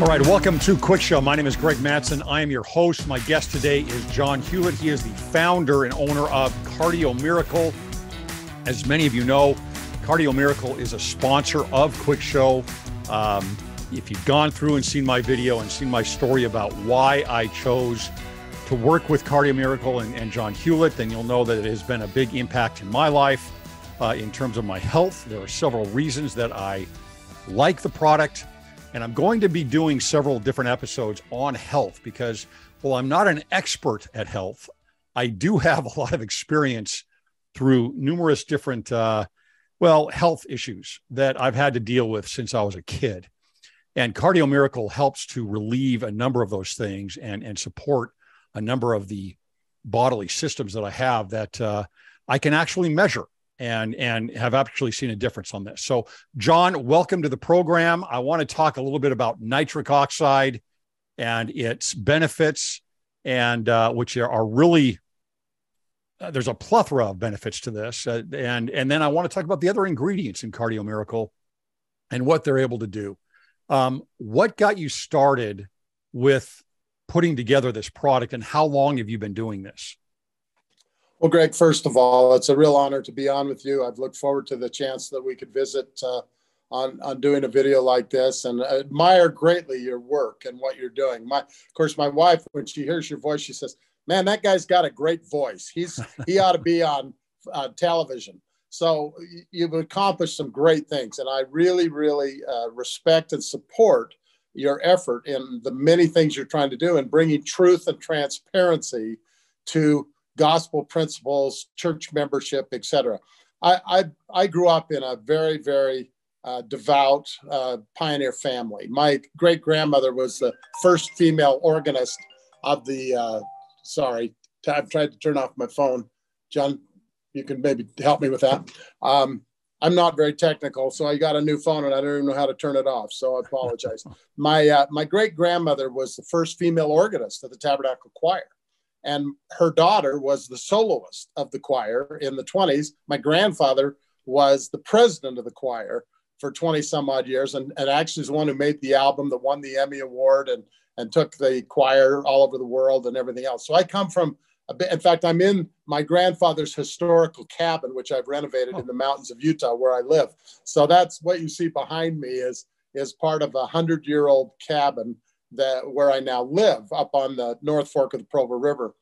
All right, welcome to Cwic Show. My name is Greg Matsen. I am your host. My guest today is John Hewlett. He is the founder and owner of Cardio Miracle. As many of you know, Cardio Miracle is a sponsor of Cwic Show. Um, if you've gone through and seen my video and seen my story about why I chose to work with Cardio Miracle and, and John Hewlett, then you'll know that it has been a big impact in my life uh, in terms of my health. There are several reasons that I like the product and I'm going to be doing several different episodes on health because, well, I'm not an expert at health. I do have a lot of experience through numerous different, uh, well, health issues that I've had to deal with since I was a kid. And Cardio Miracle helps to relieve a number of those things and, and support a number of the bodily systems that I have that uh, I can actually measure and and have actually seen a difference on this. So, John, welcome to the program. I want to talk a little bit about nitric oxide and its benefits, and uh, which are really uh, there's a plethora of benefits to this, uh, and and then I want to talk about the other ingredients in Cardio Miracle and what they're able to do. Um, what got you started with putting together this product, and how long have you been doing this? Well, Greg, first of all, it's a real honor to be on with you. I've looked forward to the chance that we could visit uh, on, on doing a video like this and admire greatly your work and what you're doing. My, of course, my wife, when she hears your voice, she says, man, that guy's got a great voice. He's, he ought to be on uh, television. So you've accomplished some great things. And I really, really uh, respect and support your effort in the many things you're trying to do and bringing truth and transparency to gospel principles, church membership, etc. I, I, I grew up in a very very uh, devout uh, pioneer family. My great grandmother was the first female organist of the. Uh, sorry, I've tried to turn off my phone. John, you can maybe help me with that. Um, I'm not very technical, so I got a new phone and I don't even know how to turn it off. So I apologize. my uh, my great grandmother was the first female organist of the Tabernacle Choir and her daughter was the soloist of the choir in the 20s. My grandfather was the president of the choir for 20 some odd years and, and actually is the one who made the album that won the Emmy Award and, and took the choir all over the world and everything else. So I come from in fact, I'm in my grandfather's historical cabin, which I've renovated oh. in the mountains of Utah where I live. So that's what you see behind me is, is part of a hundred year old cabin that where I now live up on the North Fork of the Provo River.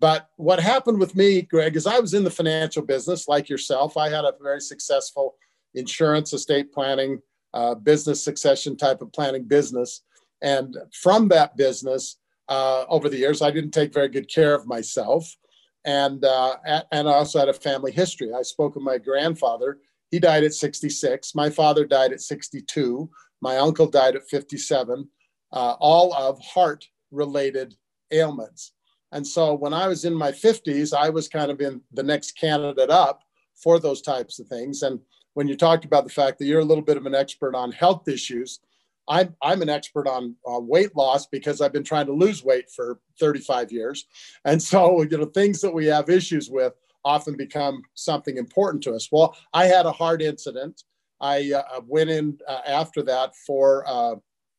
But what happened with me, Greg, is I was in the financial business like yourself. I had a very successful insurance, estate planning, uh, business succession type of planning business. And from that business, uh, over the years, I didn't take very good care of myself. And, uh, and I also had a family history. I spoke of my grandfather. He died at 66. My father died at 62. My uncle died at 57 uh, all of heart related ailments. And so when I was in my 50s, I was kind of in the next candidate up for those types of things. And when you talked about the fact that you're a little bit of an expert on health issues, I'm, I'm an expert on uh, weight loss because I've been trying to lose weight for 35 years. And so, you know, things that we have issues with often become something important to us. Well, I had a heart incident. I uh, went in uh, after that for uh,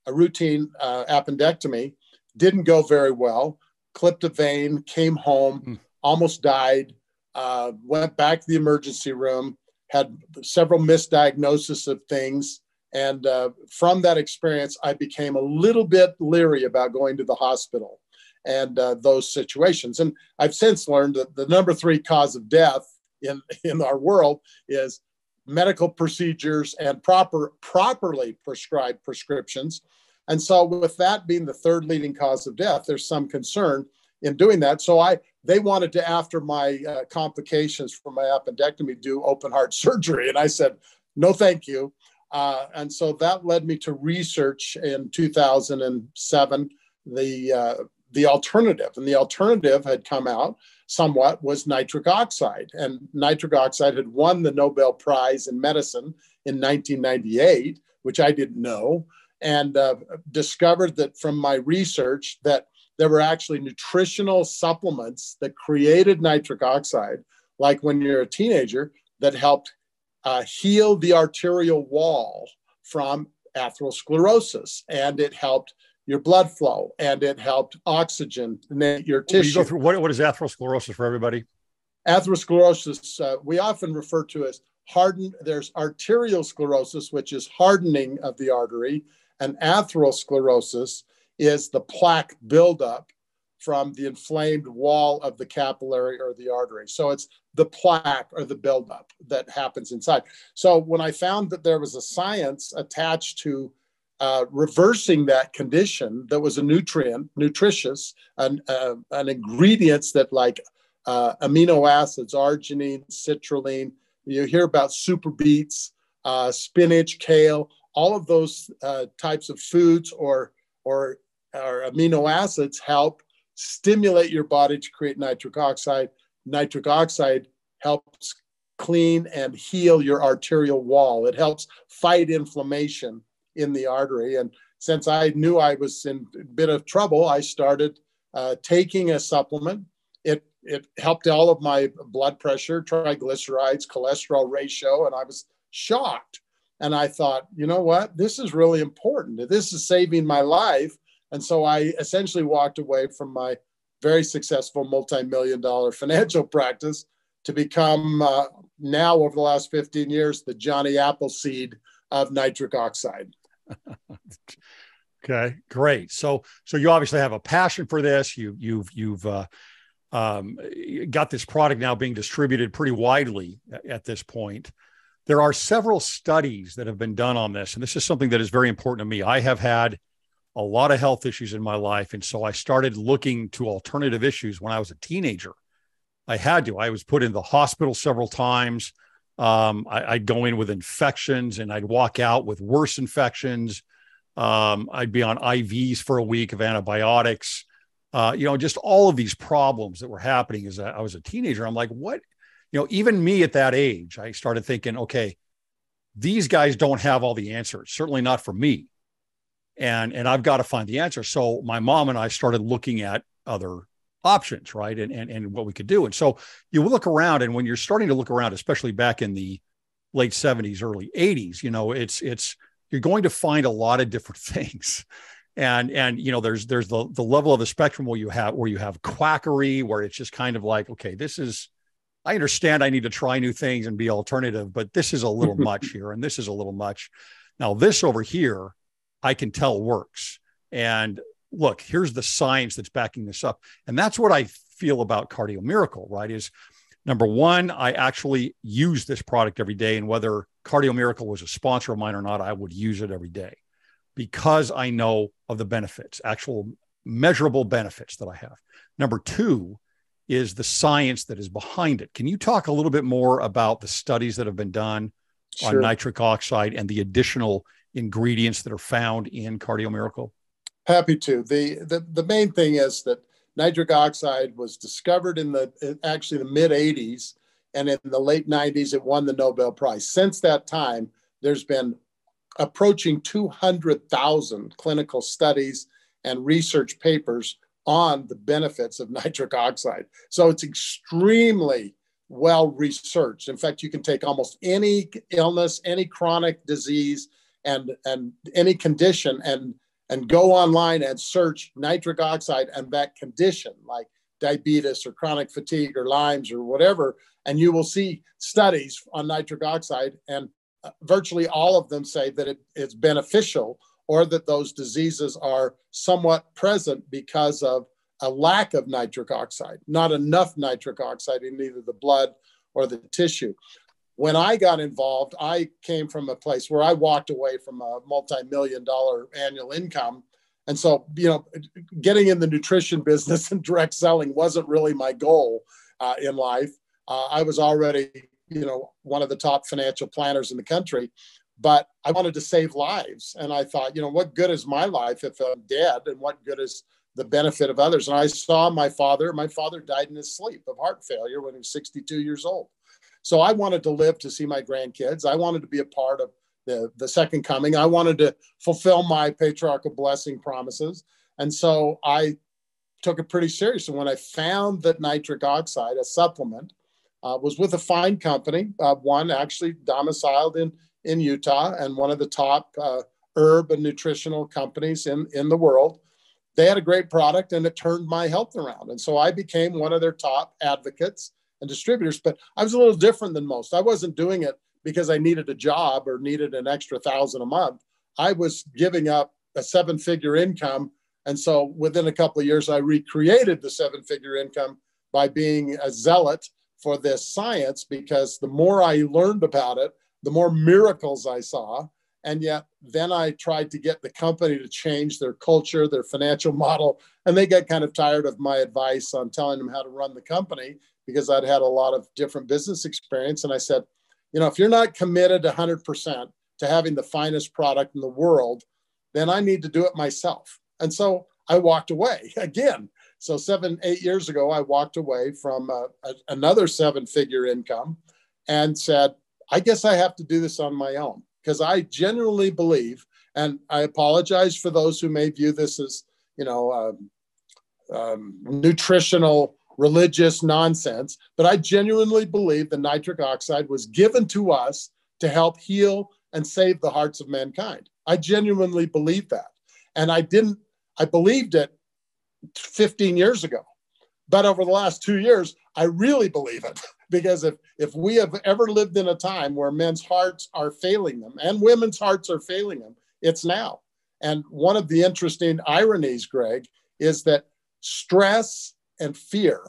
a routine uh, appendectomy, didn't go very well, clipped a vein, came home, mm. almost died, uh, went back to the emergency room, had several misdiagnoses of things. And uh, from that experience, I became a little bit leery about going to the hospital and uh, those situations. And I've since learned that the number three cause of death in, in our world is medical procedures and proper properly prescribed prescriptions. And so with that being the third leading cause of death, there's some concern in doing that. So I they wanted to after my uh, complications from my appendectomy do open heart surgery and I said no thank you. Uh, and so that led me to research in 2007 the uh, the alternative and the alternative had come out somewhat was nitric oxide. And nitric oxide had won the Nobel Prize in medicine in 1998, which I didn't know, and uh, discovered that from my research that there were actually nutritional supplements that created nitric oxide, like when you're a teenager, that helped uh, heal the arterial wall from atherosclerosis, and it helped your blood flow, and it helped oxygen your tissue. You go through what, what is atherosclerosis for everybody? Atherosclerosis, uh, we often refer to as hardened. There's arterial sclerosis, which is hardening of the artery, and atherosclerosis is the plaque buildup from the inflamed wall of the capillary or the artery. So it's the plaque or the buildup that happens inside. So when I found that there was a science attached to uh, reversing that condition that was a nutrient, nutritious, an, uh, an ingredients that like uh, amino acids, arginine, citrulline, you hear about super beets, uh, spinach, kale, all of those uh, types of foods or, or, or amino acids help stimulate your body to create nitric oxide. Nitric oxide helps clean and heal your arterial wall. It helps fight inflammation in the artery. And since I knew I was in a bit of trouble, I started uh, taking a supplement. It it helped all of my blood pressure, triglycerides, cholesterol ratio, and I was shocked. And I thought, you know what? This is really important. This is saving my life. And so I essentially walked away from my very successful multi-million dollar financial practice to become uh, now over the last 15 years the Johnny Appleseed of nitric oxide. okay, great. So so you obviously have a passion for this. You you've you've uh, um, got this product now being distributed pretty widely at this point. There are several studies that have been done on this, and this is something that is very important to me. I have had a lot of health issues in my life, and so I started looking to alternative issues when I was a teenager. I had to. I was put in the hospital several times. Um, I, would go in with infections, and I'd walk out with worse infections. Um, I'd be on IVs for a week of antibiotics uh, you know, just all of these problems that were happening as I was a teenager. I'm like, what? You know, even me at that age, I started thinking, okay, these guys don't have all the answers. Certainly not for me. And and I've got to find the answer. So my mom and I started looking at other options, right? And and and what we could do. And so you look around, and when you're starting to look around, especially back in the late 70s, early 80s, you know, it's it's you're going to find a lot of different things and and you know there's there's the the level of the spectrum where you have where you have quackery where it's just kind of like okay this is i understand i need to try new things and be alternative but this is a little much here and this is a little much now this over here i can tell works and look here's the science that's backing this up and that's what i feel about cardio miracle right is number one i actually use this product every day and whether cardio miracle was a sponsor of mine or not i would use it every day because I know of the benefits, actual measurable benefits that I have. Number two is the science that is behind it. Can you talk a little bit more about the studies that have been done sure. on nitric oxide and the additional ingredients that are found in Cardio Miracle? Happy to. The, the, the main thing is that nitric oxide was discovered in the actually the mid 80s and in the late 90s it won the Nobel Prize. Since that time, there's been approaching 200,000 clinical studies and research papers on the benefits of nitric oxide. So it's extremely well researched. In fact, you can take almost any illness, any chronic disease, and, and any condition and, and go online and search nitric oxide and that condition, like diabetes or chronic fatigue or Lyme's or whatever, and you will see studies on nitric oxide. And uh, virtually all of them say that it, it's beneficial or that those diseases are somewhat present because of a lack of nitric oxide, not enough nitric oxide in either the blood or the tissue. When I got involved, I came from a place where I walked away from a multi million dollar annual income. And so, you know, getting in the nutrition business and direct selling wasn't really my goal uh, in life. Uh, I was already you know one of the top financial planners in the country but i wanted to save lives and i thought you know what good is my life if i'm dead and what good is the benefit of others and i saw my father my father died in his sleep of heart failure when he was 62 years old so i wanted to live to see my grandkids i wanted to be a part of the, the second coming i wanted to fulfill my patriarchal blessing promises and so i took it pretty seriously. When I found that nitric oxide, a supplement, uh, was with a fine company, uh, one actually domiciled in, in Utah and one of the top uh, herb and nutritional companies in, in the world. They had a great product and it turned my health around. And so I became one of their top advocates and distributors. But I was a little different than most. I wasn't doing it because I needed a job or needed an extra thousand a month. I was giving up a seven figure income. And so within a couple of years, I recreated the seven figure income by being a zealot for this science because the more I learned about it, the more miracles I saw. And yet, then I tried to get the company to change their culture, their financial model. And they got kind of tired of my advice on telling them how to run the company because I'd had a lot of different business experience. And I said, you know, if you're not committed 100% to having the finest product in the world, then I need to do it myself. And so I walked away again. So seven, eight years ago, I walked away from uh, a, another seven figure income and said, I guess I have to do this on my own because I genuinely believe, and I apologize for those who may view this as, you know, um, um, nutritional religious nonsense, but I genuinely believe the nitric oxide was given to us to help heal and save the hearts of mankind. I genuinely believe that. And I didn't, I believed it 15 years ago. But over the last two years, I really believe it because if, if we have ever lived in a time where men's hearts are failing them and women's hearts are failing them, it's now. And one of the interesting ironies, Greg, is that stress and fear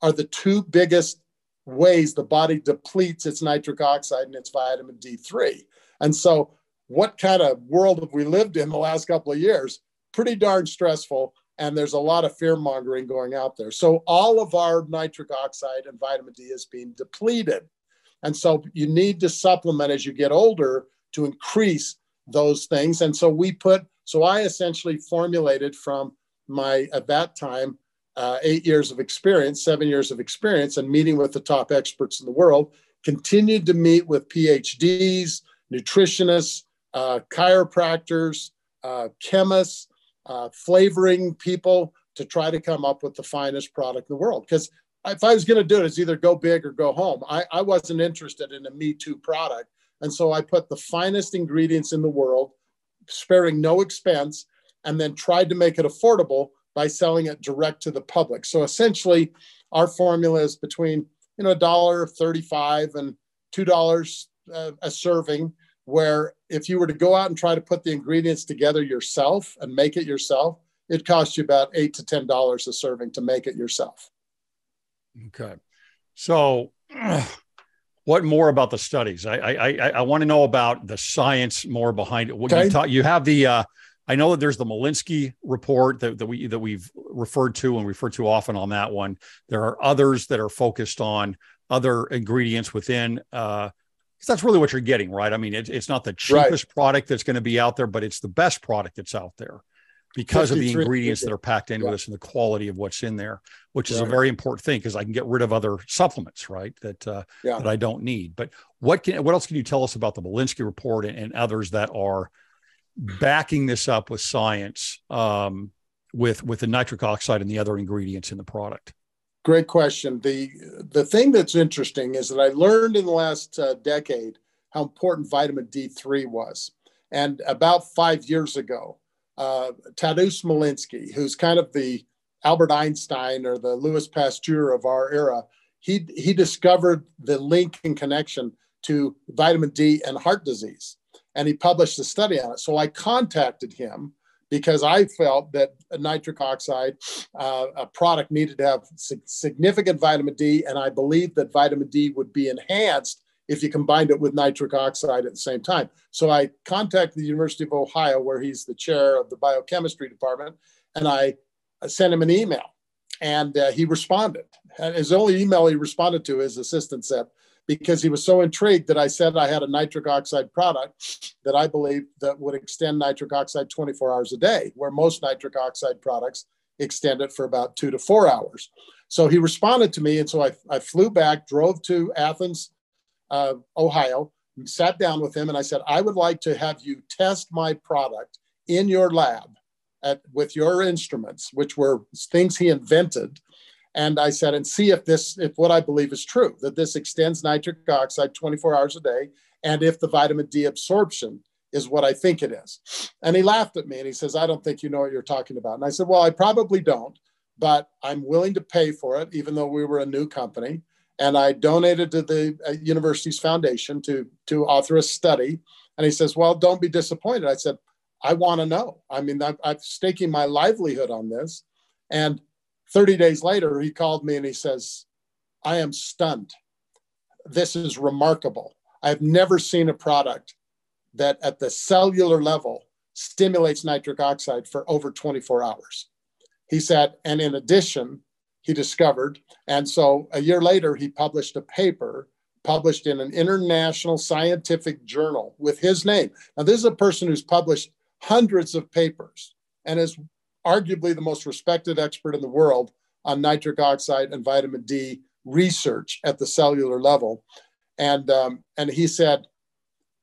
are the two biggest ways the body depletes its nitric oxide and its vitamin D3. And so, what kind of world have we lived in the last couple of years? Pretty darn stressful. And there's a lot of fear mongering going out there. So, all of our nitric oxide and vitamin D is being depleted. And so, you need to supplement as you get older to increase those things. And so, we put, so I essentially formulated from my, at that time, uh, eight years of experience, seven years of experience, and meeting with the top experts in the world. Continued to meet with PhDs, nutritionists, uh, chiropractors, uh, chemists, uh, flavoring people to try to come up with the finest product in the world. Because if I was going to do it, it's either go big or go home. I, I wasn't interested in a Me Too product. And so I put the finest ingredients in the world, sparing no expense, and then tried to make it affordable by selling it direct to the public. So essentially, our formula is between you know a dollar thirty-five and two dollars uh, a serving. Where if you were to go out and try to put the ingredients together yourself and make it yourself, it costs you about eight to ten dollars a serving to make it yourself. Okay, so. what more about the studies? I I I, I want to know about the science more behind it. What okay. you, ta- you have the uh, I know that there's the Malinski report that, that we that we've referred to and referred to often on that one. There are others that are focused on other ingredients within. Uh, that's really what you're getting, right? I mean, it, it's not the cheapest right. product that's going to be out there, but it's the best product that's out there because of the ingredients that are packed into yeah. this and the quality of what's in there, which is yeah. a very important thing because I can get rid of other supplements, right? That uh, yeah. that I don't need. But what can what else can you tell us about the Malinski report and, and others that are backing this up with science um, with with the nitric oxide and the other ingredients in the product? Great question. the The thing that's interesting is that I learned in the last uh, decade how important vitamin D three was, and about five years ago, uh, Tadeusz Malinski, who's kind of the Albert Einstein or the Louis Pasteur of our era, he he discovered the link and connection to vitamin D and heart disease and he published a study on it. So I contacted him because I felt that nitric oxide, uh, a product, needed to have significant vitamin D, and I believed that vitamin D would be enhanced if you combined it with nitric oxide at the same time. So I contacted the University of Ohio, where he's the chair of the biochemistry department, and I sent him an email, and uh, he responded. And his only email he responded to, his assistant said, because he was so intrigued that I said I had a nitric oxide product that I believed that would extend nitric oxide 24 hours a day, where most nitric oxide products extend it for about two to four hours. So he responded to me. And so I, I flew back, drove to Athens, uh, Ohio, sat down with him, and I said, I would like to have you test my product in your lab at, with your instruments, which were things he invented. And I said, and see if this, if what I believe is true, that this extends nitric oxide 24 hours a day, and if the vitamin D absorption is what I think it is. And he laughed at me and he says, I don't think you know what you're talking about. And I said, Well, I probably don't, but I'm willing to pay for it, even though we were a new company. And I donated to the uh, university's foundation to, to author a study. And he says, Well, don't be disappointed. I said, I want to know. I mean, I'm, I'm staking my livelihood on this. And 30 days later, he called me and he says, I am stunned. This is remarkable. I've never seen a product that at the cellular level stimulates nitric oxide for over 24 hours. He said, and in addition, he discovered, and so a year later, he published a paper published in an international scientific journal with his name. Now, this is a person who's published hundreds of papers and is arguably the most respected expert in the world on nitric oxide and vitamin D research at the cellular level. And, um, and he said,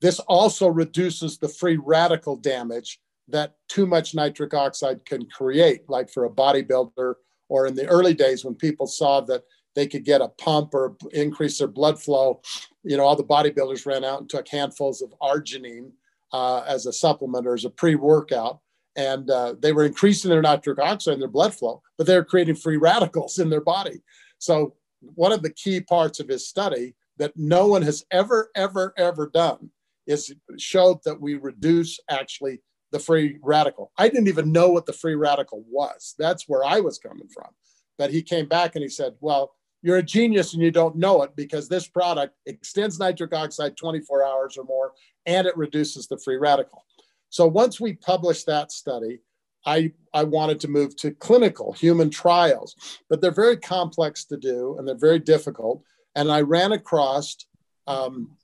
this also reduces the free radical damage that too much nitric oxide can create, like for a bodybuilder or in the early days when people saw that they could get a pump or increase their blood flow. You know, all the bodybuilders ran out and took handfuls of arginine uh, as a supplement or as a pre workout. And uh, they were increasing their nitric oxide in their blood flow, but they were creating free radicals in their body. So, one of the key parts of his study that no one has ever, ever, ever done is showed that we reduce actually the free radical. I didn't even know what the free radical was. That's where I was coming from. But he came back and he said, Well, you're a genius and you don't know it because this product extends nitric oxide 24 hours or more and it reduces the free radical. So once we published that study, I, I wanted to move to clinical human trials, but they're very complex to do and they're very difficult. And I ran across um,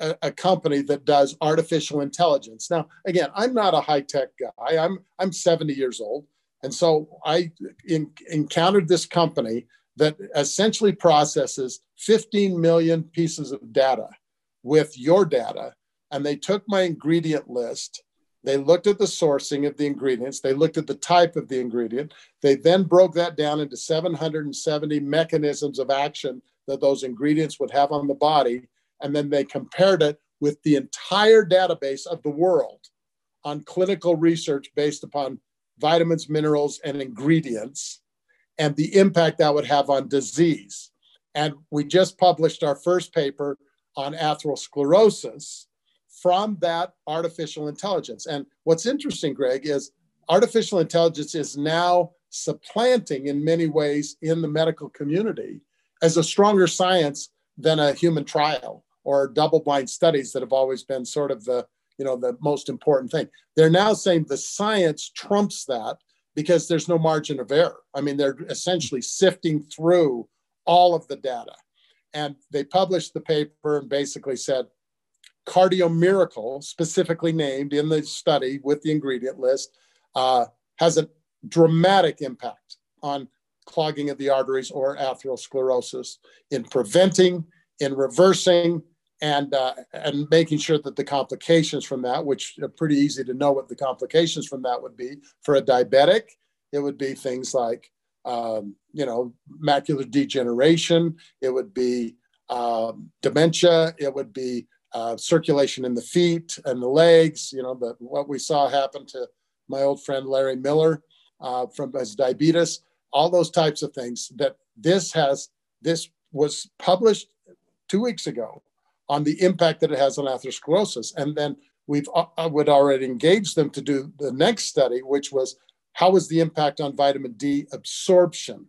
a, a, company that does artificial intelligence. Now, again, I'm not a high tech guy. I'm I'm 70 years old, and so I in, encountered this company that essentially processes 15 million pieces of data with your data, and they took my ingredient list. They looked at the sourcing of the ingredients. They looked at the type of the ingredient. They then broke that down into 770 mechanisms of action that those ingredients would have on the body and then they compared it with the entire database of the world on clinical research based upon vitamins, minerals, and ingredients, and the impact that would have on disease. And we just published our first paper on atherosclerosis from that artificial intelligence. And what's interesting, Greg, is artificial intelligence is now supplanting in many ways in the medical community as a stronger science than a human trial or double blind studies that have always been sort of the you know the most important thing. They're now saying the science trumps that because there's no margin of error. I mean they're essentially sifting through all of the data. And they published the paper and basically said cardio miracle specifically named in the study with the ingredient list uh, has a dramatic impact on clogging of the arteries or atherosclerosis in preventing in reversing and uh, and making sure that the complications from that, which are pretty easy to know what the complications from that would be for a diabetic, it would be things like um, you know macular degeneration, it would be um, dementia, it would be uh, circulation in the feet and the legs. You know the, what we saw happen to my old friend Larry Miller uh, from his diabetes. All those types of things. That this has this was published two weeks ago on the impact that it has on atherosclerosis. And then we've uh, uh, would already engaged them to do the next study, which was how was the impact on vitamin D absorption?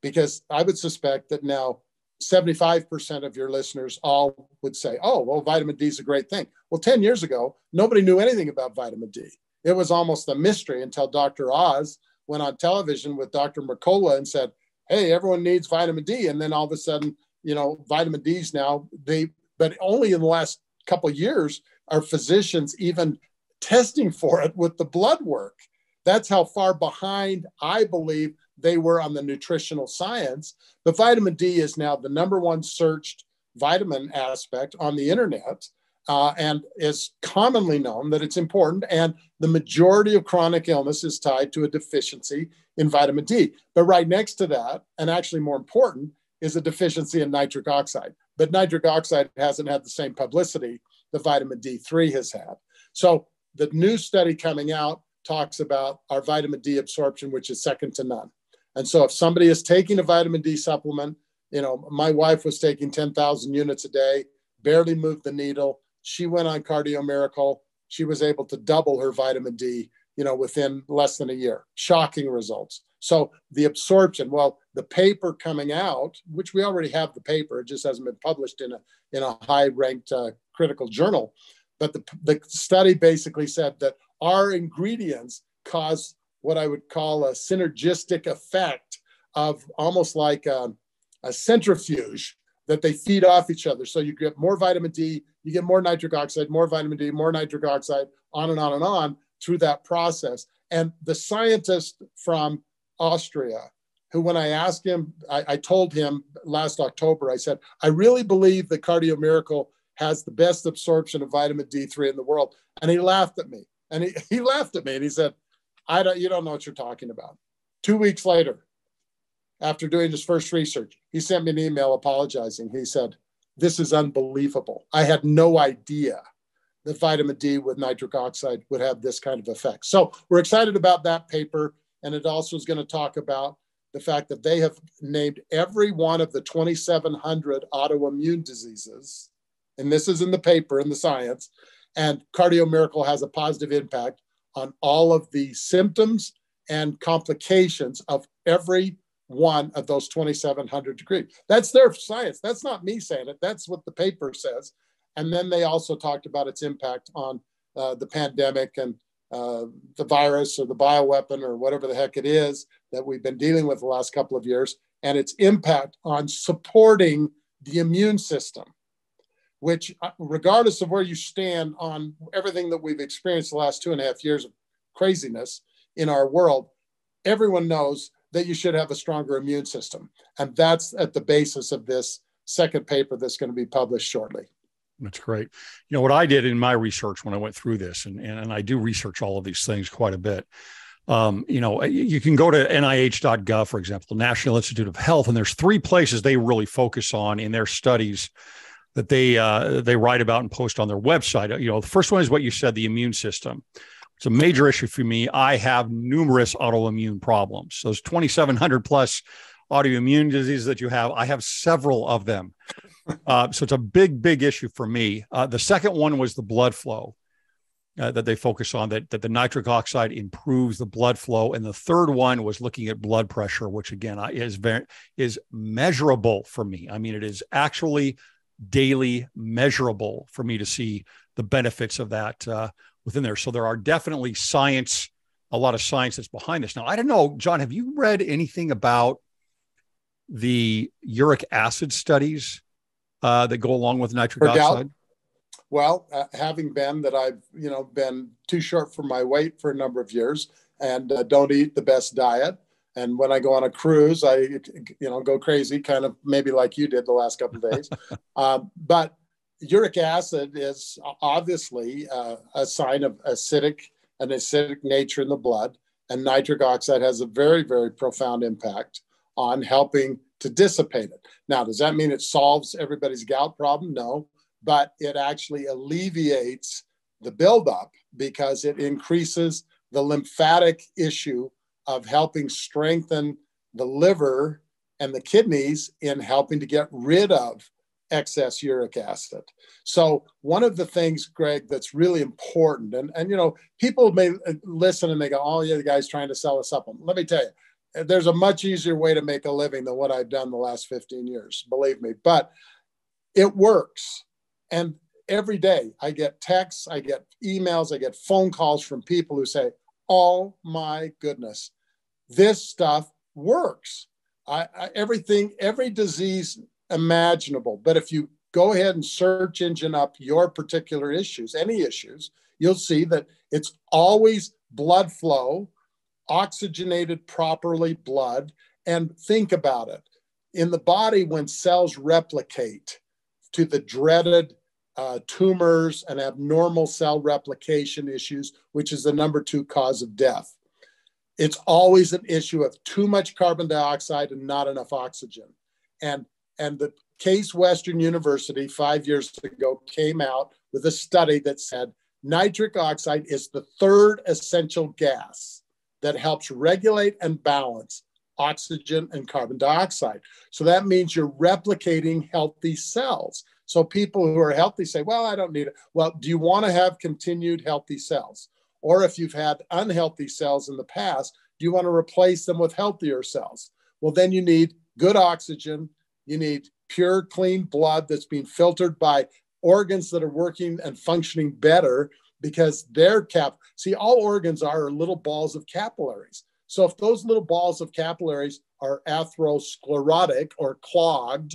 Because I would suspect that now 75% of your listeners all would say, oh, well, vitamin D is a great thing. Well, 10 years ago, nobody knew anything about vitamin D. It was almost a mystery until Dr. Oz went on television with Dr. Mercola and said, hey, everyone needs vitamin D. And then all of a sudden, you know, vitamin D's now, they but only in the last couple years are physicians even testing for it with the blood work. That's how far behind I believe they were on the nutritional science. But vitamin D is now the number one searched vitamin aspect on the internet. uh, and it's commonly known that it's important. And the majority of chronic illness is tied to a deficiency in vitamin D. But right next to that, and actually more important, is a deficiency in nitric oxide. But nitric oxide hasn't had the same publicity that vitamin D3 has had. So the new study coming out talks about our vitamin D absorption, which is second to none. And so if somebody is taking a vitamin D supplement, you know, my wife was taking 10,000 units a day, barely moved the needle. She went on Cardio Miracle. She was able to double her vitamin D, you know, within less than a year. Shocking results. So the absorption, well, the paper coming out, which we already have the paper, it just hasn't been published in a in a high ranked uh, critical journal. But the, the study basically said that our ingredients cause what I would call a synergistic effect of almost like a, a centrifuge that they feed off each other. So you get more vitamin D, you get more nitric oxide, more vitamin D, more nitric oxide, on and on and on through that process. And the scientist from Austria, who, when I asked him, I, I, told him last October, I said, I really believe that Cardio Miracle has the best absorption of vitamin D3 in the world. And he laughed at me. And he, he laughed at me and he said, I don't, you don't know what you're talking about. Two weeks later, after doing his first research, he sent me an email apologizing. He said, This is unbelievable. I had no idea that vitamin D with nitric oxide would have this kind of effect. So we're excited about that paper. And it also is going to talk about the fact that they have named every one of the 2,700 autoimmune diseases. And this is in the paper in the science. And Cardio Miracle has a positive impact on all of the symptoms and complications of every one of those 2,700 degrees. That's their science. That's not me saying it. That's what the paper says. And then they also talked about its impact on uh, the pandemic and uh, the virus or the bioweapon or whatever the heck it is that we've been dealing with the last couple of years and its impact on supporting the immune system, which, uh, regardless of where you stand on everything that we've experienced the last two and a half years of craziness in our world, everyone knows that you should have a stronger immune system. And that's at the basis of this second paper that's going to be published shortly. That's great. You know, what I did in my research when I went through this, and, and, I do research all of these things quite a bit. Um, you know, you can go to NIH.gov, for example, the National Institute of Health, and there's three places they really focus on in their studies that they uh, they write about and post on their website. You know, the first one is what you said, the immune system. It's a major issue for me. I have numerous autoimmune problems. Those 2,700 plus autoimmune diseases that you have, I have several of them. Uh, so it's a big, big issue for me. Uh, the second one was the blood flow uh, that they focus on, that, that the nitric oxide improves the blood flow. And the third one was looking at blood pressure, which again is very, is measurable for me. I mean, it is actually daily measurable for me to see the benefits of that uh, within there. So there are definitely science, a lot of science that's behind this. Now, I don't know, John, have you read anything about the uric acid studies uh, that go along with nitric oxide? Well, uh, having been that I've you know been too short for my weight for a number of years and uh, don't eat the best diet, and when I go on a cruise, I you know go crazy, kind of maybe like you did the last couple of days. Um, but uric acid is obviously uh, a sign of acidic an acidic nature in the blood, and nitric oxide has a very very profound impact on helping to dissipate it. Now, does that mean it solves everybody's gout problem? No, but it actually alleviates the buildup because it increases the lymphatic issue of helping strengthen the liver and the kidneys in helping to get rid of excess uric acid. So one of the things, Greg, that's really important, and, and you know, people may uh, listen and they go, oh yeah, the guy's trying to sell a supplement. Let me tell you, there's a much easier way to make a living than what I've done the last 15 years, believe me. But it works. And every day I get texts, I get emails, I get phone calls from people who say, Oh my goodness, this stuff works. I, I, everything, every disease imaginable. But if you go ahead and search engine up your particular issues, any issues, you'll see that it's always blood flow oxygenated properly blood. And think about it in the body, when cells replicate to the dreaded uh, tumors and abnormal cell replication issues, which is the number two cause of death. It's always an issue of too much carbon dioxide and not enough oxygen. And, and the Case Western University five years ago came out with a study that said nitric oxide is the third essential gas that helps regulate and balance oxygen and carbon dioxide. So that means you're replicating healthy cells. So people who are healthy say, well, I don't need it. Well, do you want to have continued healthy cells? Or if you've had unhealthy cells in the past, do you want to replace them with healthier cells? Well, then you need good oxygen. You need pure, clean blood that's being filtered by organs that are working and functioning better because they're cap. See, all organs are little balls of capillaries. So if those little balls of capillaries are atherosclerotic or clogged,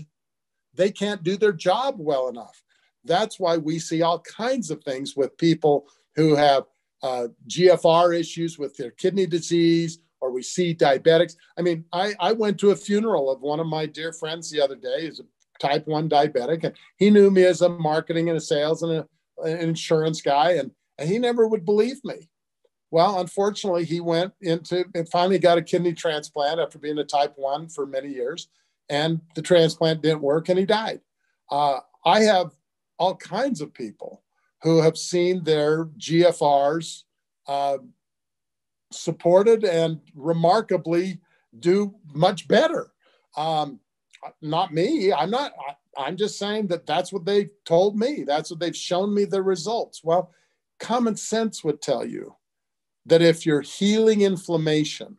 they can't do their job well enough. That's why we see all kinds of things with people who have uh, GFR issues with their kidney disease, or we see diabetics. I mean, I, I went to a funeral of one of my dear friends the other day. He's a type 1 diabetic, and he knew me as a marketing and a sales and a, an insurance guy, and, and he never would believe me. Well, unfortunately, he went into and finally got a kidney transplant after being a type 1 for many years, and the transplant didn't work, and he died. Uh, I have all kinds of people who have seen their GFRs uh, supported and remarkably do much better. Um, not me. I'm not. I, am just saying that that's what they've told me. That's what they've shown me the results. Well, common sense would tell you that if you're healing inflammation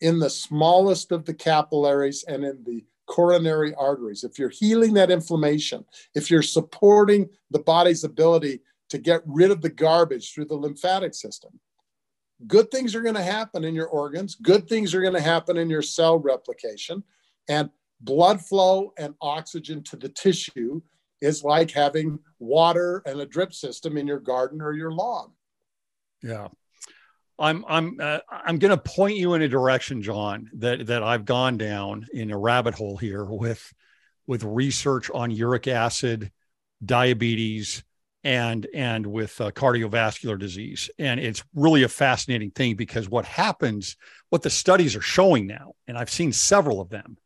in the smallest of the capillaries and in the coronary arteries, if you're healing that inflammation, if you're supporting the body's ability to get rid of the garbage through the lymphatic system, good things are going to happen in your organs. Good things are going to happen in your cell replication. And blood flow and oxygen to the tissue is like having water and a drip system in your garden or your lawn. Yeah. I'm I'm uh, I'm going to point you in a direction, John, that that I've gone down in a rabbit hole here with with research on uric acid, diabetes, and and with uh, cardiovascular disease, and it's really a fascinating thing because what happens, what the studies are showing now, and I've seen several of them.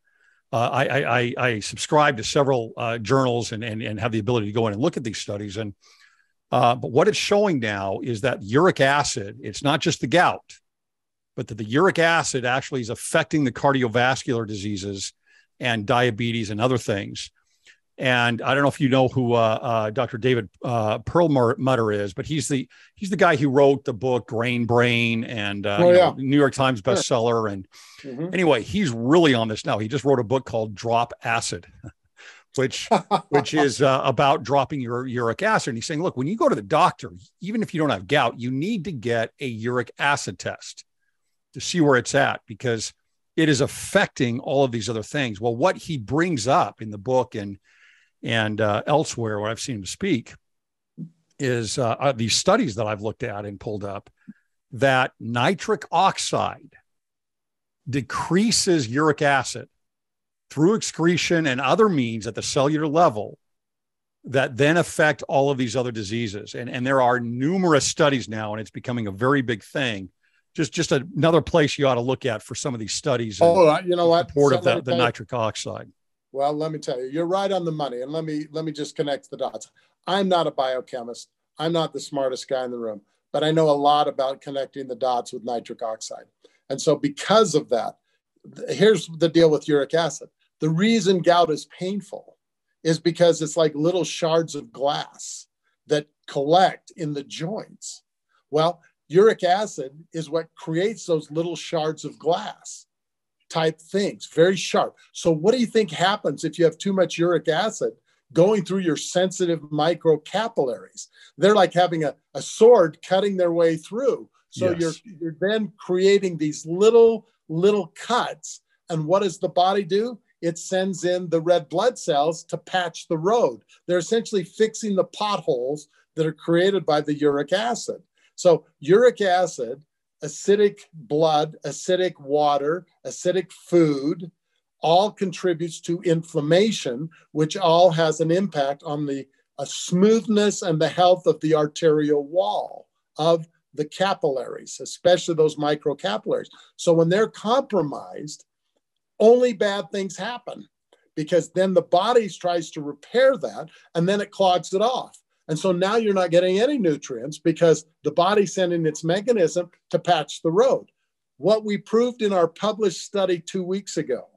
Uh, I, I, I subscribe to several uh, journals and, and and have the ability to go in and look at these studies and uh, but what it's showing now is that uric acid, it's not just the gout, but that the uric acid actually is affecting the cardiovascular diseases and diabetes and other things. And I don't know if you know who uh, uh, Dr. David uh, Perlmutter is, but he's the he's the guy who wrote the book Grain Brain and uh, oh, yeah. know, New York Times bestseller. And mm-hmm. anyway, he's really on this now. He just wrote a book called Drop Acid. Which which is uh, about dropping your uric acid. And he's saying, look, when you go to the doctor, even if you don't have gout, you need to get a uric acid test to see where it's at because it is affecting all of these other things. Well, what he brings up in the book and and uh, elsewhere where I've seen him speak is uh, uh these studies that I've looked at and pulled up that nitric oxide decreases uric acid through excretion and other means at the cellular level that then affect all of these other diseases. And, and there are numerous studies now, and it's becoming a very big thing. Just just another place you ought to look at for some of these studies. Oh, you know what? Support of the, the nitric oxide. Well, let me tell you, you're right on the money. And let me let me just connect the dots. I'm not a biochemist. I'm not the smartest guy in the room, but I know a lot about connecting the dots with nitric oxide. And so because of that, here's the deal with uric acid. The reason gout is painful is because it's like little shards of glass that collect in the joints. Well, uric acid is what creates those little shards of glass type things, very sharp. So, what do you think happens if you have too much uric acid going through your sensitive microcapillaries? They're like having a, a sword cutting their way through. So, yes. you're, you're then creating these little, little cuts. And what does the body do? It sends in the red blood cells to patch the road. They're essentially fixing the potholes that are created by the uric acid. So, uric acid, acidic blood, acidic water, acidic food all contributes to inflammation, which all has an impact on the a smoothness and the health of the arterial wall of the capillaries, especially those microcapillaries. So when they're compromised, only bad things happen because then the body tries to repair that and then it clogs it off. And so now you're not getting any nutrients because the body's sending its mechanism to patch the road. What we proved in our published study two weeks ago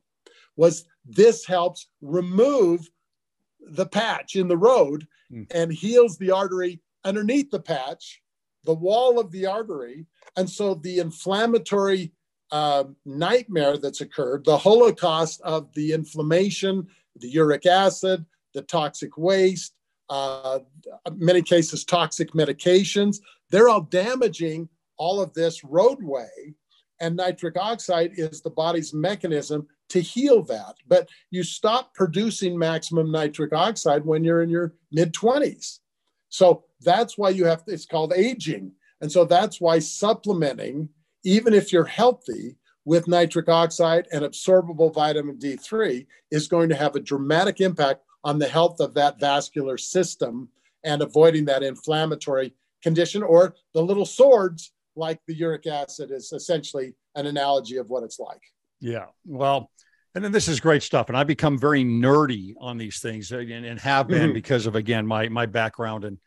was this helps remove the patch in the road mm. and heals the artery underneath the patch, the wall of the artery. And so the inflammatory uh, nightmare that's occurred, the holocaust of the inflammation, the uric acid, the toxic waste, uh, many cases toxic medications, they're all damaging all of this roadway. And nitric oxide is the body's mechanism to heal that. But you stop producing maximum nitric oxide when you're in your mid 20s. So that's why you have, it's called aging. And so that's why supplementing, even if you're healthy, with nitric oxide and absorbable vitamin D3 is going to have a dramatic impact on the health of that vascular system and avoiding that inflammatory condition or the little swords like the uric acid is essentially an analogy of what it's like. Yeah. Well, and then this is great stuff. And I become very nerdy on these things and, and have been mm-hmm. because of, again, my, my background and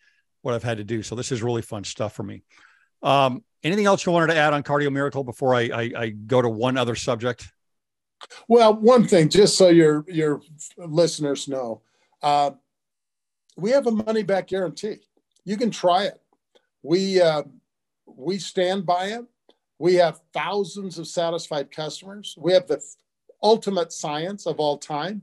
what I've had to do. So this is really fun stuff for me. Um, anything else you wanted to add on Cardio Miracle before I, I, I go to one other subject? Well, one thing, just so your your listeners know, uh, we have a money back guarantee. You can try it. We uh, we stand by it. We have thousands of satisfied customers. We have the ultimate science of all time.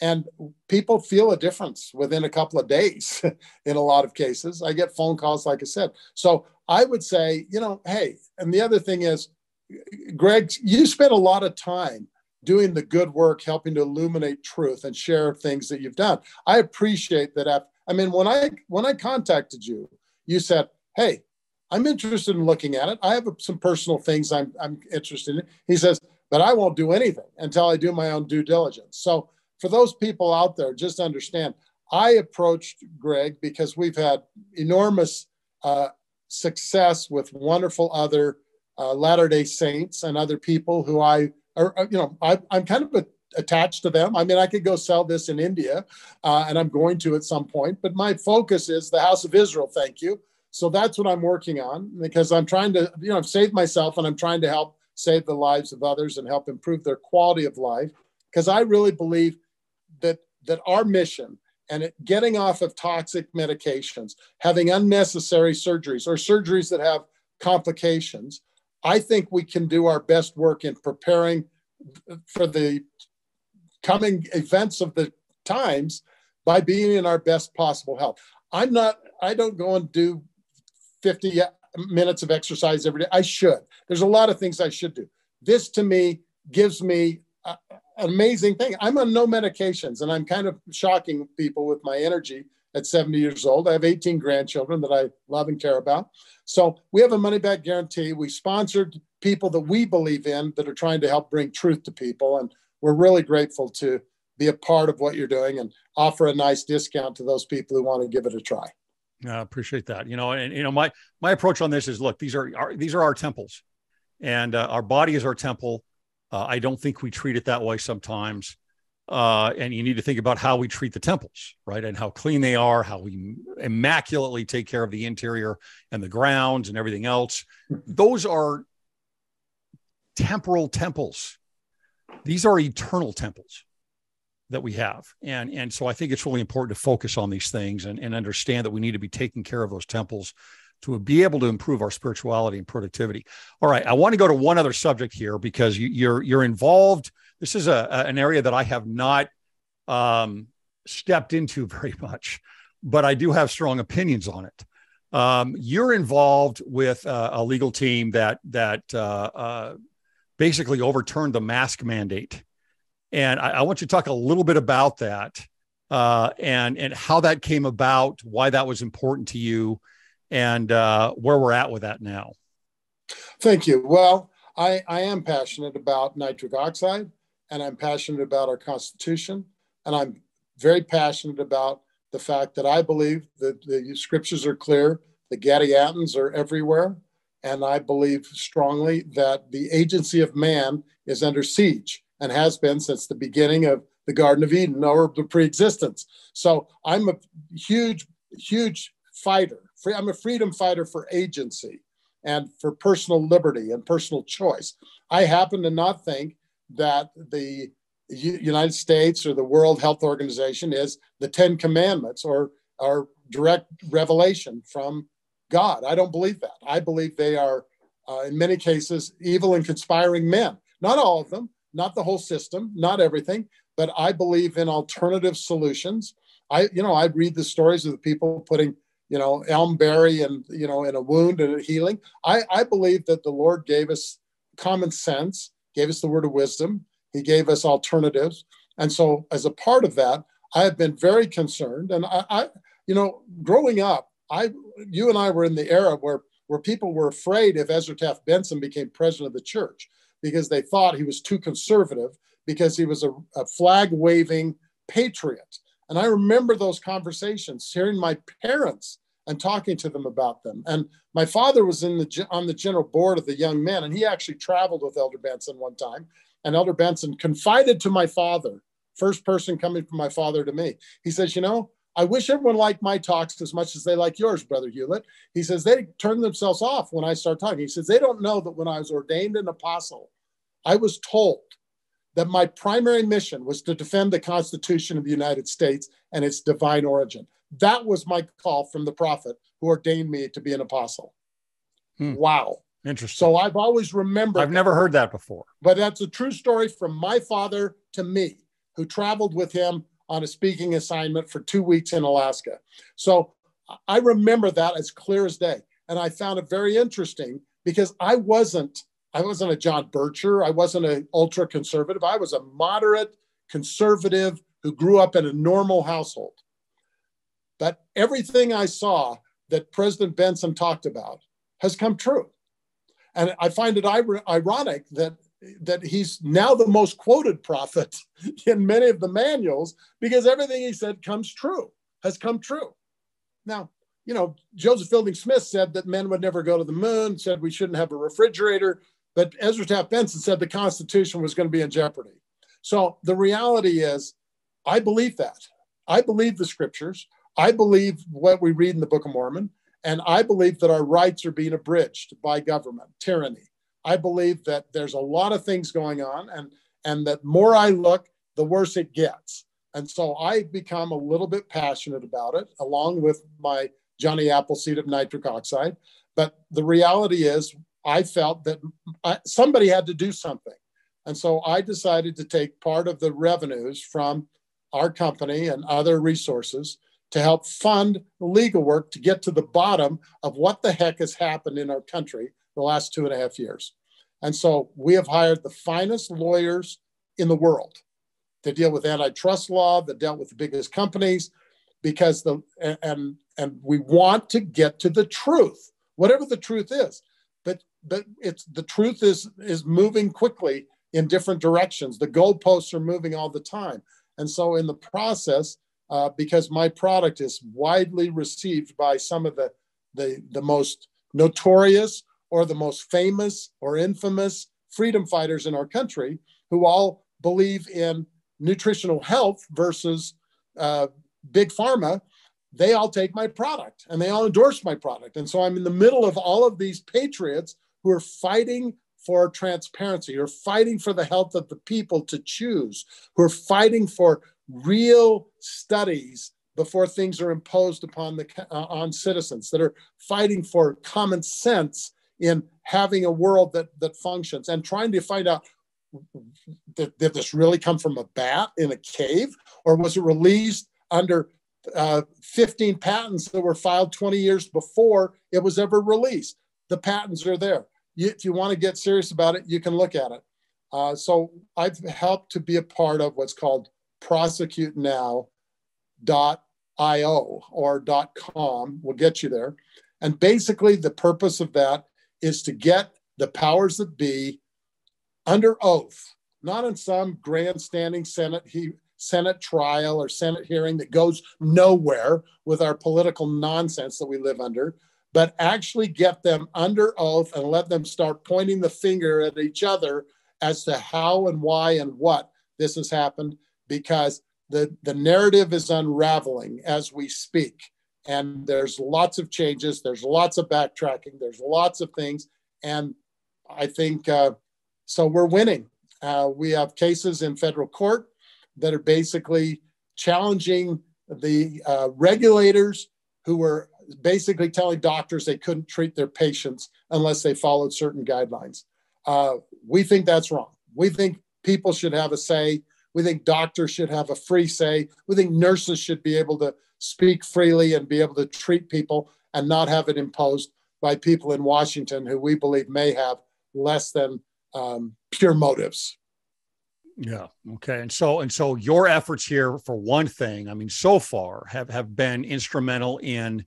And people feel a difference within a couple of days in a lot of cases. I get phone calls, like I said. So I would say, you know, hey, and the other thing is, Greg, you spent a lot of time doing the good work, helping to illuminate truth and share things that you've done. I appreciate that. I mean, when I when I contacted you, you said, "Hey, I'm interested in looking at it. I have some personal things I'm I'm interested in." He says, "But I won't do anything until I do my own due diligence." So for those people out there, just understand, I approached Greg because we've had enormous uh, success with wonderful other uh, Latter Day Saints and other people who I, are, you know, I, am kind of a, attached to them. I mean, I could go sell this in India, uh, and I'm going to at some point. But my focus is the House of Israel. Thank you. So that's what I'm working on because I'm trying to, you know, save myself and I'm trying to help save the lives of others and help improve their quality of life. Because I really believe that our mission and getting off of toxic medications, having unnecessary surgeries or surgeries that have complications, I think we can do our best work in preparing for the coming events of the times by being in our best possible health. I'm not, I don't go and do 50 minutes of exercise every day. I should. There's a lot of things I should do. This to me gives me amazing thing. I'm on no medications, and I'm kind of shocking people with my energy at 70 years old. I have 18 grandchildren that I love and care about. So we have a money back guarantee. We sponsored people that we believe in that are trying to help bring truth to people. And we're really grateful to be a part of what you're doing and offer a nice discount to those people who want to give it a try. I appreciate that. You know, and you know, my my approach on this is look, these are our, these are our temples and uh, our body is our temple uh, I don't think we treat it that way sometimes. Uh, and you need to think about how we treat the temples, right? And how clean they are, how we immaculately take care of the interior and the grounds and everything else. Those are temporal temples. These are eternal temples that we have. And, and so I think it's really important to focus on these things and, and understand that we need to be taking care of those temples to be able to improve our spirituality and productivity. All right, I want to go to one other subject here because you, are you're, you're involved. This is a, a, an area that I have not um, stepped into very much, but I do have strong opinions on it. Um, you're involved with uh, a legal team that that uh, uh, basically overturned the mask mandate, and I, I, want you to talk a little bit about that uh, and and how that came about, why that was important to you, and uh, where we're at with that now. Thank you. Well, I, I am passionate about nitric oxide and I'm passionate about our Constitution and I'm very passionate about the fact that I believe that the scriptures are clear, the Gadiantons are everywhere, and I believe strongly that the agency of man is under siege and has been since the beginning of the Garden of Eden or the pre-existence. So I'm a huge, huge fighter. I'm a freedom fighter for agency and for personal liberty and personal choice. I happen to not think that the United States or the World Health Organization is the Ten Commandments or, or direct revelation from God. I don't believe that. I believe they are, uh, in many cases, evil and conspiring men. Not all of them, not the whole system, not everything, but I believe in alternative solutions. I, you know, I read the stories of the people putting, you know, elm berry and you know in a wound and a healing. I, I believe that the Lord gave us common sense, gave us the word of wisdom, he gave us alternatives. And so, as a part of that, I have been very concerned. And I, I, you know, growing up, I, you and I were in the era where where people were afraid if Ezra Taft Benson became president of the church because they thought he was too conservative because he was a, a flag waving patriot. And I remember those conversations, hearing my parents and talking to them about them. And my father was in the on the general board of the young men, and he actually traveled with Elder Benson one time and Elder Benson confided to my father, first person coming from my father to me. He says, You know, I wish everyone liked my talks as much as they like yours, Brother Hewlett. He says, They turn themselves off when I start talking. He says, They don't know that when I was ordained an apostle, I was told that my primary mission was to defend the Constitution of the United States and its divine origin. That was my call from the prophet who ordained me to be an apostle. Hmm. Wow. Interesting. So I've always remembered. I've never heard that before. But that's a true story from my father to me, who traveled with him on a speaking assignment for two weeks in Alaska. So I remember that as clear as day. And I found it very interesting because I wasn't, I wasn't a John Bircher. I wasn't an ultra conservative. I was a moderate conservative who grew up in a normal household. But everything I saw that President Benson talked about has come true. And I find it ironic that that he's now the most quoted prophet in many of the manuals because everything he said comes true, has come true. Now, you know, Joseph Fielding Smith said that men would never go to the moon, said we shouldn't have a refrigerator, but Ezra Taft Benson said the Constitution was going to be in jeopardy. So the reality is, I believe that. I believe the scriptures. I believe what we read in the Book of Mormon. And I believe that our rights are being abridged by government, tyranny. I believe that there's a lot of things going on, and, and that more I look, the worse it gets. And so I become a little bit passionate about it, along with my Johnny Appleseed of nitric oxide. But the reality is, I felt that I, somebody had to do something. And so I decided to take part of the revenues from our company and other resources to help fund legal work to get to the bottom of what the heck has happened in our country the last two and a half years. And so we have hired the finest lawyers in the world to deal with antitrust law, that dealt with the biggest companies, because the and and we want to get to the truth, whatever the truth is. But it's the truth is is moving quickly in different directions. The goalposts are moving all the time. And so in the process, uh, because my product is widely received by some of the, the, the most notorious or the most famous or infamous freedom fighters in our country who all believe in nutritional health versus uh, big pharma they all take my product and they all endorse my product and so i'm in the middle of all of these patriots who are fighting for transparency who are fighting for the health of the people to choose who are fighting for real studies before things are imposed upon the uh, on citizens that are fighting for common sense in having a world that that functions and trying to find out did, did this really come from a bat in a cave? Or was it released under uh, 15 patents that were filed 20 years before it was ever released? The patents are there you, if you want to get serious about it you can look at it uh, so i've helped to be a part of what's called prosecutenow.io or dot .com will get you there. And basically, the purpose of that is to get the powers that be under oath, not in some grandstanding Senate he, Senate trial or Senate hearing that goes nowhere with our political nonsense that we live under, but actually get them under oath and let them start pointing the finger at each other as to how and why and what this has happened because the, the narrative is unraveling as we speak. And there's lots of changes, there's lots of backtracking, there's lots of things. And I think uh, so we're winning. Uh, we have cases in federal court that are basically challenging the uh, regulators who were basically telling doctors they couldn't treat their patients unless they followed certain guidelines. Uh, we think that's wrong. We think people should have a say. We think doctors should have a free say. We think nurses should be able to speak freely and be able to treat people and not have it imposed by people in Washington who we believe may have less than um, pure motives. Yeah. Okay. And so and so your efforts here, for one thing, I mean, so far have have been instrumental in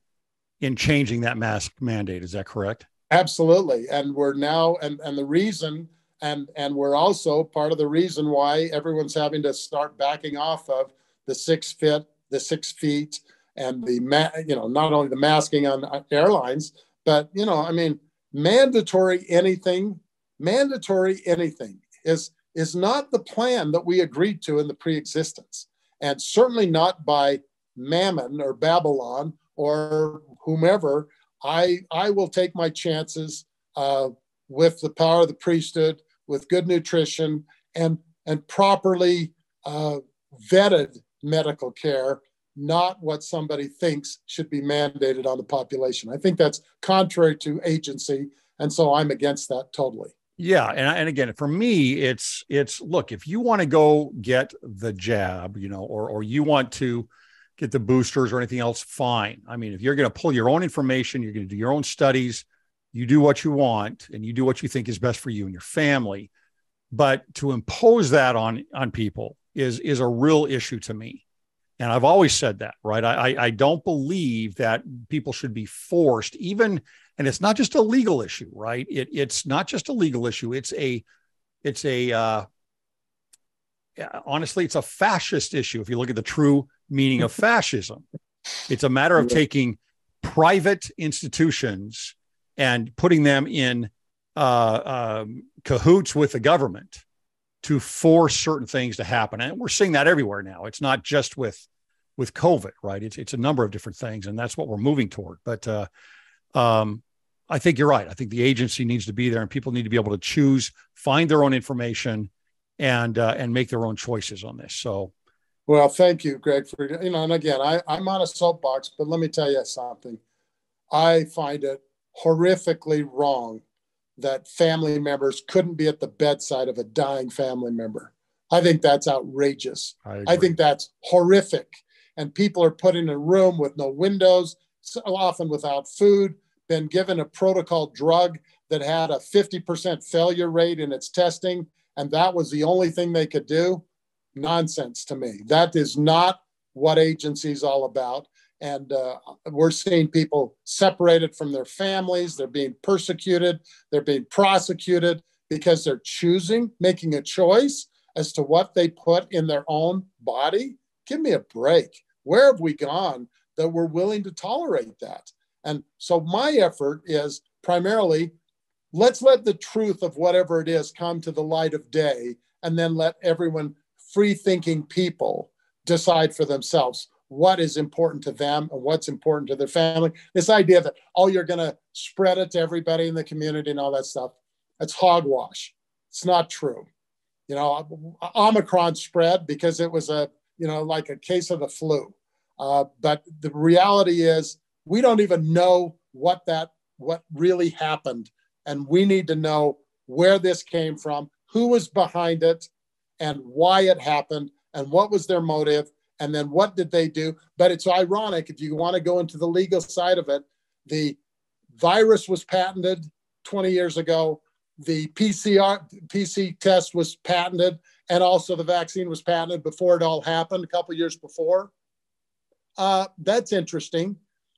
in changing that mask mandate. Is that correct? Absolutely. And we're now and and the reason and and we're also part of the reason why everyone's having to start backing off of the six feet, the six feet, and the ma- you know not only the masking on airlines, but you know I mean mandatory anything, mandatory anything is is not the plan that we agreed to in the pre-existence, and certainly not by Mammon or Babylon or whomever. I I will take my chances uh, with the power of the priesthood, with good nutrition, and and properly uh, vetted medical care, not what somebody thinks should be mandated on the population. I think that's contrary to agency, and so I'm against that totally. Yeah, and and again, for me, it's it's look if you want to go get the jab, you know, or or you want to get the boosters or anything else, fine. I mean, if you're going to pull your own information, you're going to do your own studies, you do what you want, and you do what you think is best for you and your family. But to impose that on on people is is a real issue to me. And I've always said that, right? I, I don't believe that people should be forced, even and it's not just a legal issue, right? It, it's not just a legal issue. It's a, it's a, uh, honestly, it's a fascist issue. If you look at the true meaning of fascism, it's a matter of taking private institutions and putting them in uh, um, cahoots with the government to force certain things to happen. And we're seeing that everywhere now. It's not just with with COVID, right? It's it's a number of different things, and that's what we're moving toward. But uh, um, I think you're right. I think the agency needs to be there, and people need to be able to choose, find their own information, and uh, and make their own choices on this. So, well, thank you, Greg. For you know, and again, I, I'm on a soapbox, but let me tell you something. I find it horrifically wrong that family members couldn't be at the bedside of a dying family member. I think that's outrageous. I, I think that's horrific. And people are put in a room with no windows, so often without food, been given a protocol drug that had a 50% failure rate in its testing, and that was the only thing they could do, nonsense to me. That is not what agency is all about. And uh, we're seeing people separated from their families. They're being persecuted. They're being prosecuted because they're choosing, making a choice as to what they put in their own body. Give me a break. Where have we gone that we're willing to tolerate that? And so my effort is primarily let's let the truth of whatever it is come to the light of day and then let everyone free thinking people decide for themselves what is important to them and what's important to their family. This idea that, oh, you're going to spread it to everybody in the community and all that stuff, that's hogwash. It's not true. You know, Omicron spread because it was a, you know, like a case of the flu. Uh, but the reality is, we don't even know what that what really happened and we need to know where this came from who was behind it and why it happened and what was their motive and then what did they do. But it's ironic if you want to go into the legal side of it the virus was patented 20 years ago the pcr pc test was patented and also the vaccine was patented before it all happened a couple years before. Uh, that's interesting.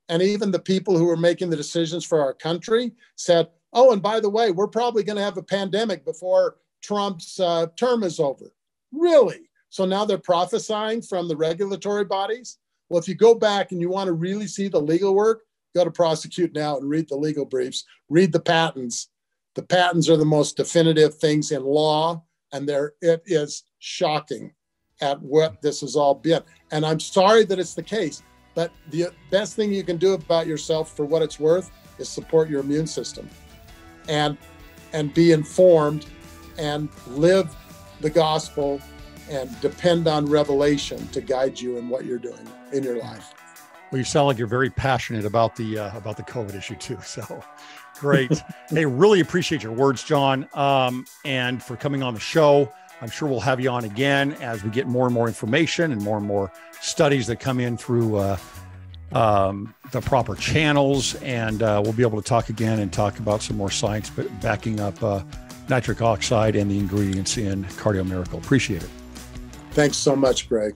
And even the people who were making the decisions for our country said, oh, and by the way, we're probably going to have a pandemic before Trump's uh, term is over. Really? So now they're prophesying from the regulatory bodies. Well, if you go back and you want to really see the legal work, go to prosecute now and read the legal briefs, read the patents. The patents are the most definitive things in law, and there it is shocking at what this has all been. And I'm sorry that it's the case, but the best thing you can do about yourself for what it's worth is support your immune system and and be informed and live the gospel and depend on revelation to guide you in what you're doing in your life. Well, you sound like you're very passionate about the uh, about the COVID issue too. So great. hey, really appreciate your words, John, um, and for coming on the show. I'm sure we'll have you on again as we get more and more information and more and more studies that come in through uh, um, the proper channels, and uh, we'll be able to talk again and talk about some more science, but backing up uh, nitric oxide and the ingredients in Cardio Miracle. Appreciate it. Thanks so much, Greg.